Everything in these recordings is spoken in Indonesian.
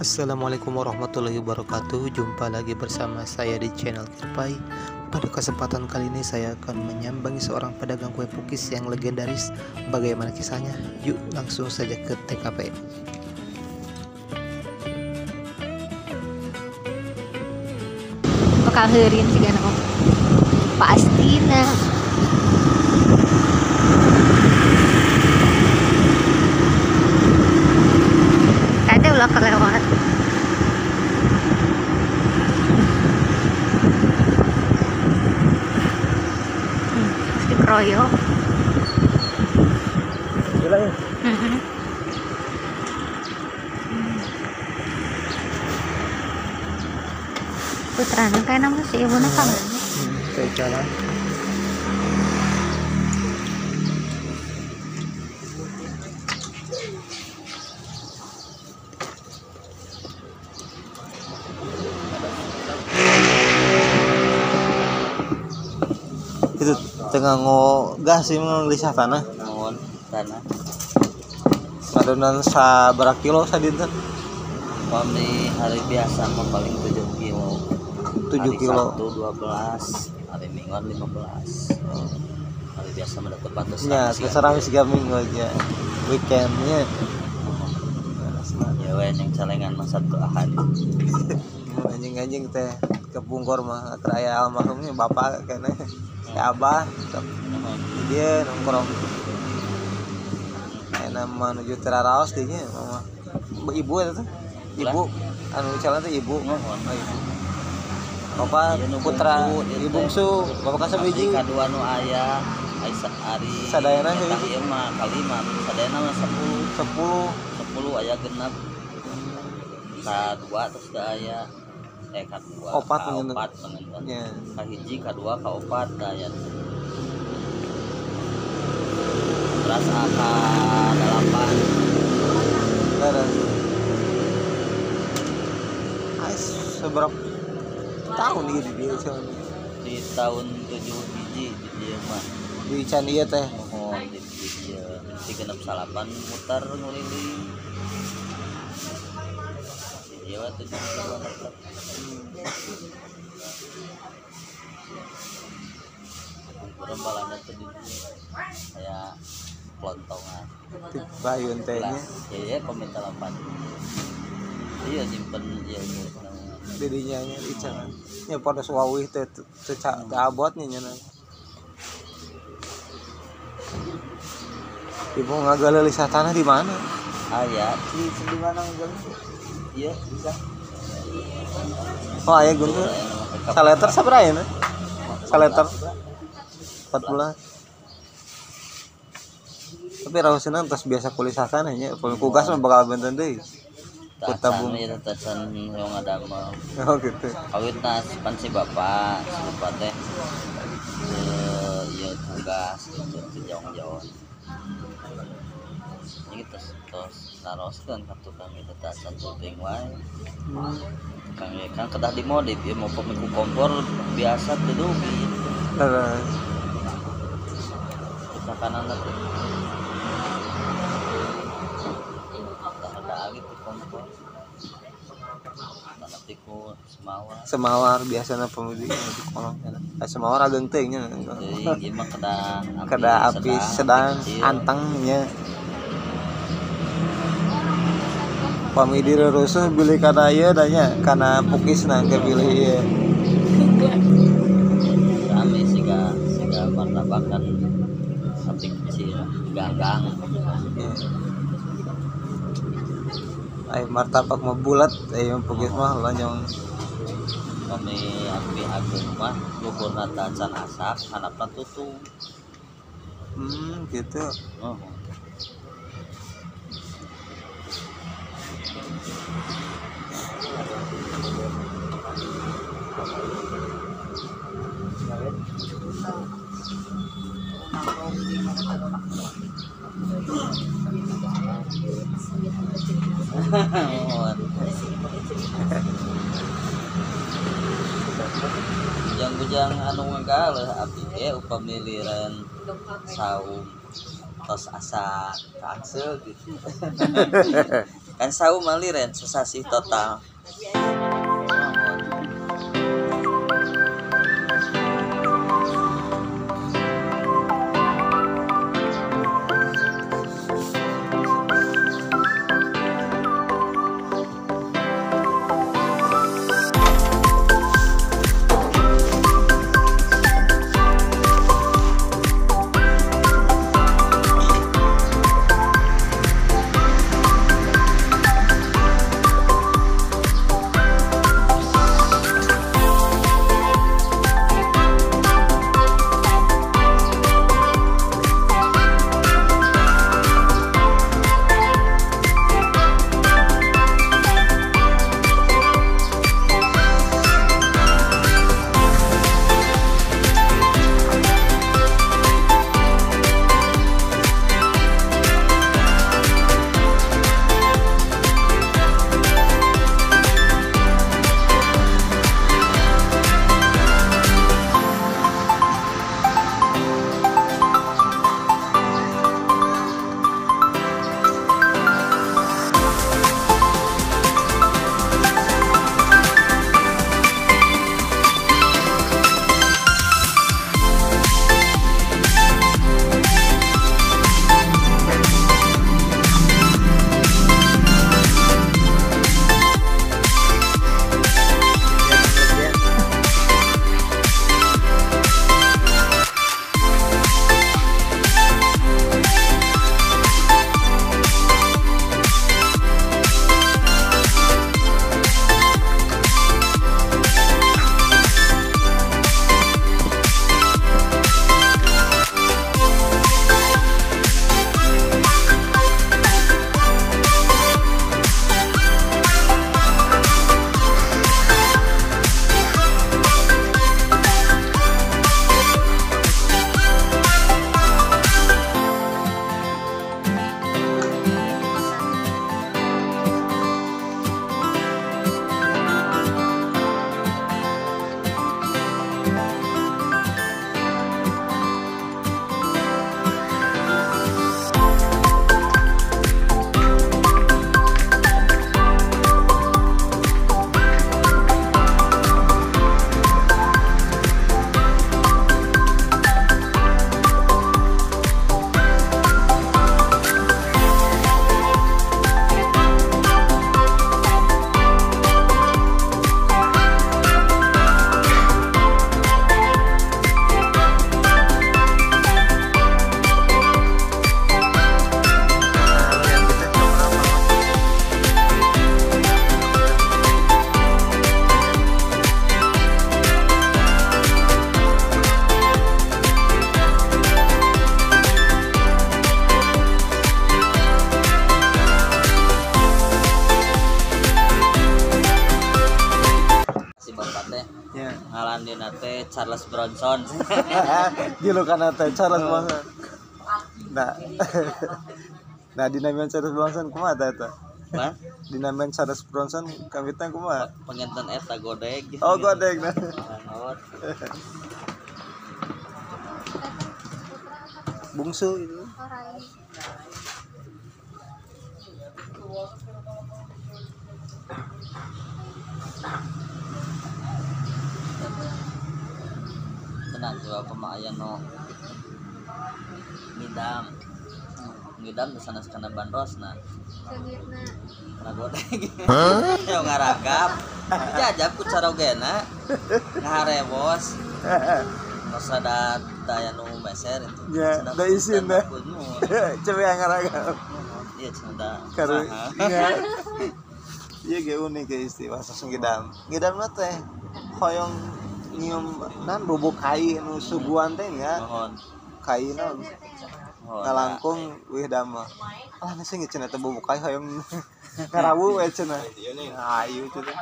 Assalamualaikum warahmatullahi wabarakatuh. Jumpa lagi bersama saya di channel Kirpai. Pada kesempatan kali ini saya akan menyambangi seorang pedagang kue pukis yang legendaris. Bagaimana kisahnya? Yuk langsung saja ke TKP bakal heureun sih ulah kelewat hmm, pasti keroyok. Mhm. putrana kayak nama si ibu nak Kayak jalan tengah gas sih mengelisah tanah naon tanah adonan sabara kilo sadinten Pam di hari biasa mah paling 7 kilo. 7 hari kilo. Sabtu 12 hari Minggu 15 hari biasa mah tepat terus ya terserah wis minggu aja. Weekendnya ya. We yang celengan mah satu ahad. Anjing-anjing teh kepungkur mah keraya almarhumnya bapak kayaknya si abah dia nongkrong. Nama menuju teraraos dia mama ibu itu tuh. Ibu anu calon tuh ibu. Oh, ibu. Bapak Iya, putra ibu itu. bungsu bapak kasih biji. Kadua nu aya Aisyah Ari Sadayana heuh. ieu mah kalimat sadayana mah 10 sepuluh. 10 aya genep kadua terus da aya eh kadua Opat ka opat mengenai ya. Kahiji kadua ka opat daya terus ka delapan. Beres Ais seberapa tahun ini di dia di tahun tujuh biji di dia mah. Di can iya teh. Mohon di dia. Di genep salapan mutar ngeliling puluh anak kurang balanya tuh di kayak pelontongan bayun tehnya ya ya peminta lapan iya simpen iya iya didinya nya can ya pada suawih teh teh teh ca- teh abotnya nya na. ibu ngagalelis tanah di mana ah ya di mana enggak iya bisa oh ayah guntur saleter sabra ya? Saleter. 14 tapi rausina terus biasa kulisah tanah nya pun kugas mah bakal benten Tacan Kutabung. ya tacan yang ada mah oh gitu. Kawit nas pan si bapak si bapak teh eh, iya tugas gitu jauh-jauh ini terus terus naroskeun ka tukang itu tacan tuping wae. Tukang ieu kan kedah dimodif ya mau pemiku kompor biasa dugi. Terus kita kanan tuh. Tah ada gitu kompor. Tanah tiku semawa semawar biasanya pemudi di kolong. Eh, semawar ageng teh nya. Jadi ieu mah kada kada api sedang kecil. Pamidi rusuh beli kana ieu da nya kana pukis na ke beli ieu kami siga siga martabak kan api kecil ganggang ay martabak mah bulat ay yang pukis mah lanyong kami api agung mah luhur tacan asap hanapna tutung hmm gitu. Oh. Bujang-bujang anu ngagale abdi ge upami liren saum tos asa kangsel gitu. Kan sau maliren sesasi total Charles Bronson Julukan teh Charles Bronson. Nah. nah dinamian Charles Bronson kumaha teh eta? Hah? Dinamian Charles Bronson kami teh kumaha? penginten eta godeg Oh, godek nah. Bungsu itu. Tenang coba pemayan no ngidam ngidam di sana sekana bandros nah karena godeg yang ngaragap jajab ku carogena ngaharebos masa dat daya nu meser itu Ya, Cenah da isin dah. kunmu. Coba yang ngaragam. iya cenah Karu. saha. Ya. Iya unik istilah ngidam. Ngidam mah teh hoyong nyium nan bubuk kai nu suguhan teh ya. mohon Kai mohon ngalangkung wih dama. Ah nasi cenah teh bubuk kai hoyong ngarawu we cenah. Ayu cenah.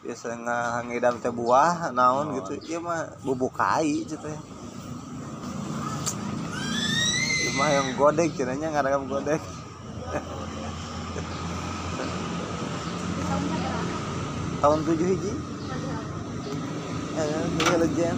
Biasa ngangidam teh buah naon gitu. Ieu mah bubuk kai cenah. Ieu mah yang godek cenahnya ngaragam godek. tahun tujuh hiji Ayan, hingalad yan.